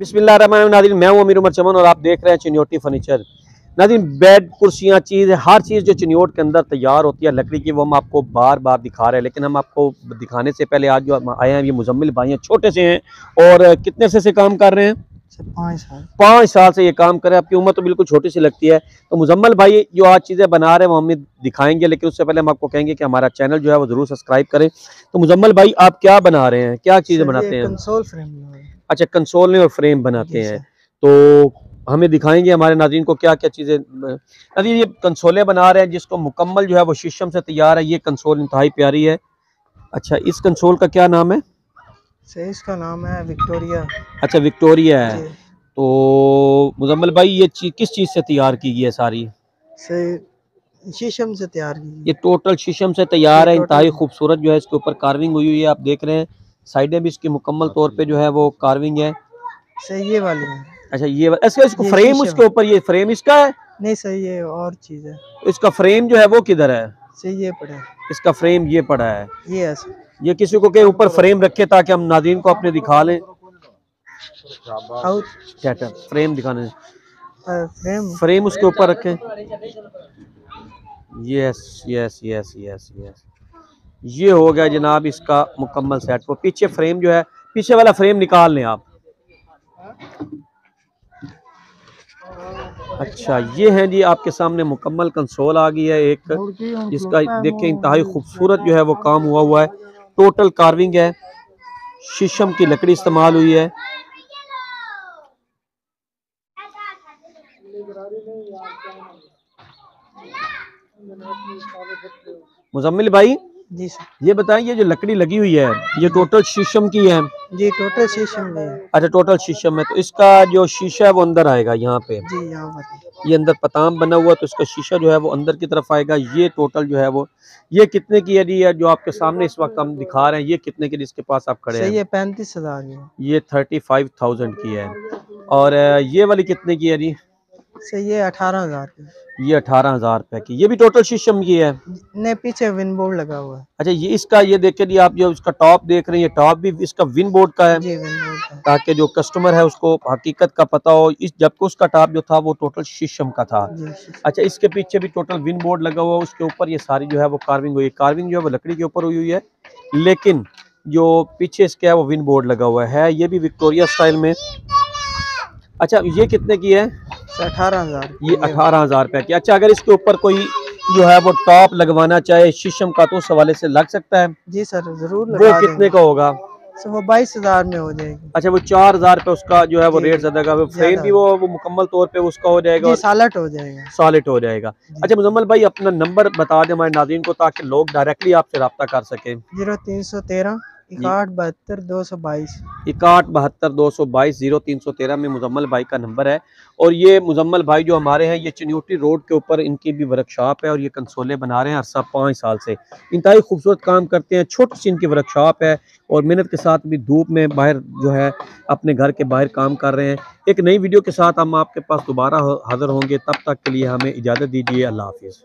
बिस्मिल्लाह नादिन मैं हूँ अमीर उमर चमन और आप देख रहे हैं चिन्योटी फर्नीचर। नादिन बेड कुर्सियाँ चीज़ हर चीज़ जो चिन्योट के अंदर तैयार होती है लकड़ी की वो हम आपको बार बार दिखा रहे हैं। लेकिन हम आपको दिखाने से पहले आज जो आए हैं ये मुजम्मिल भाई हैं छोटे से हैं। और कितने से से काम कर रहे हैं? पाँच साल। पाँच साल से ये काम करे आपकी उम्र तो बिल्कुल छोटी सी लगती है। तो मुजम्मल भाई जो आज चीज़ें बना रहे हैं वो हमें दिखाएँगे लेकिन उससे पहले हम आपको कहेंगे कि हमारा चैनल जो है वो ज़रूर सब्सक्राइब करें। तो मुजम्मल भाई आप क्या बना रहे हैं? क्या चीज़ें बनाते हैं? कंसोल फ्रेम अच्छा कंसोल और फ्रेम बनाते हैं। तो हमें दिखाएँगे हमारे नाजीन को क्या क्या चीज़ें नाजीन ये कंसोलें बना रहे हैं जिसको मुकम्मल जो है वो शीशम से तैयार है ये कंसोल इंतहाई प्यारी है। अच्छा इस कंसोल का क्या नाम है? इसका नाम है विक्टोरिया अच्छा विक्टोरिया है। तो मुजम्मल भाई ये चीज़ किस चीज़ से तैयार की गई है सारी? से शीशम से तैयार की ये टोटल शीशम से तैयार है इंतहाई खूबसूरत जो है इसके ऊपर कार्विंग हुई हुई है आप देख रहे हैं। साइडें भी इसकी मुकम्मल तौर पे जो। है वो कार्विंग है। सही ये वाली है। अच्छा ये ऐसे इसको फ्रेम उसके ऊपर ये फ्रेम इसका है? नहीं सही ये और चीज़ है। इसका फ्रेम जो है वो किधर है? सही ये पड़ा है। इसका फ्रेम ये पड़ा है। ये ये किसी को के ऊपर फ्रेम रखे ताकि हम नादीन को अपने दिखा लें। फ्रेम दिखाने फ्रेम फ्रेम उसके ऊपर रखें। Yes yes yes yes yes ये हो गया जनाब इसका मुकम्मल सेट। वो पीछे फ्रेम जो है, पीछे वाला फ्रेम निकाल लें आप। अच्छा ये है जी आपके सामने मुकम्मल कंसोल आ गई है एक। जिसका देखें, इंतहाई खूबसूरत जो है वो काम हुआ हुआ है। टोटल कार्विंग है। शीशम की लकड़ी इस्तेमाल हुई है। मुजम्मिल भाई जी सर। ये बताएँ ये जो लकड़ी लगी हुई है ये टोटल शीशम की है? जी टोटल शीशम में अच्छा टोटल शीशम है तो इसका जो शीशा है वो अंदर आएगा यहाँ पे। जी यहाँ ये अंदर पताम बना हुआ तो इसका शीशा जो है वो अंदर की तरफ़ आएगा। ये टोटल जो है वो ये कितने की यदि है जो आपके सामने इस वक्त हम दिखा रहे हैं ये कितने की जिसके पास आप खड़े हैं? ये पैंतीस हज़ार ये थर्टी फाइव थाउज़ेंड की है। और ये वाली कितने की है जी? सही ये अठारह हज़ार ये अठारह हज़ार रुपए की। ये भी टोटल शीशम की है। ने पीछे विन बोर्ड लगा हुआ है। अच्छा ये इसका ये देखे जी आप जो इसका टॉप देख रहे हैं ये टॉप भी इसका विन बोर्ड का है। ताकि जो कस्टमर है उसको हकीकत का पता हो इस जबकि उसका टॉप जो था वो टोटल शीशम का था। अच्छा इसके पीछे भी टोटल विन बोर्ड लगा हुआ है उसके ऊपर ये सारी जो है वो कार्विंग हुई है। कार्विंग जो है वो लकड़ी के ऊपर हुई हुई है। लेकिन जो पीछे इसके है वो विन बोर्ड लगा हुआ है। ये भी विक्टोरिया स्टाइल में। अच्छा ये कितने की है? अठारह हज़ार। ये अठारह हज़ार रुपए की अच्छा अगर इसके ऊपर कोई जो है वो टॉप लगवाना चाहे शीशम का तो उस हवाले से लग सकता है। जी सर ज़रूर वो कितने का होगा? सर वो बाईस हज़ार में हो जाएगी। अच्छा वो चार हज़ार रुपए उसका जो है वो रेट ज़्यादा का फ्रेम भी वो वो मुकम्मल तौर पे उसका हो जाएगा सालट हो जाएगा। सॉलिड हो जाएगा। अच्छा मुजम्मल भाई अपना नंबर बता दें हमारे नाजीन को ताकि लोग डायरेक्टली आपसे रब्ता कर सके। ज़ीरो तीन सौ तेरह इकाठ बहत्तर दो सौ बाईस। इकाठ बहत्तर दो सौ बाईस ज़ीरो तीन सौ तेरह में मुजम्मल भाई का नंबर है। और ये मुजम्मल भाई जो हमारे हैं ये चन्यूटी रोड के ऊपर इनकी भी वर्कशॉप है और ये कंसोले बना रहे हैं अरसा पाँच साल से। इंतहाई खूबसूरत काम करते हैं छोटी सी इनकी वर्कशॉप है और मेहनत के साथ भी धूप में बाहर जो है अपने घर के बाहर काम कर रहे हैं। एक नई वीडियो के साथ हम आपके पास दोबारा हाजिर होंगे। तब तक के लिए हमें इजाज़त दीजिए अल्लाह हाफिज़।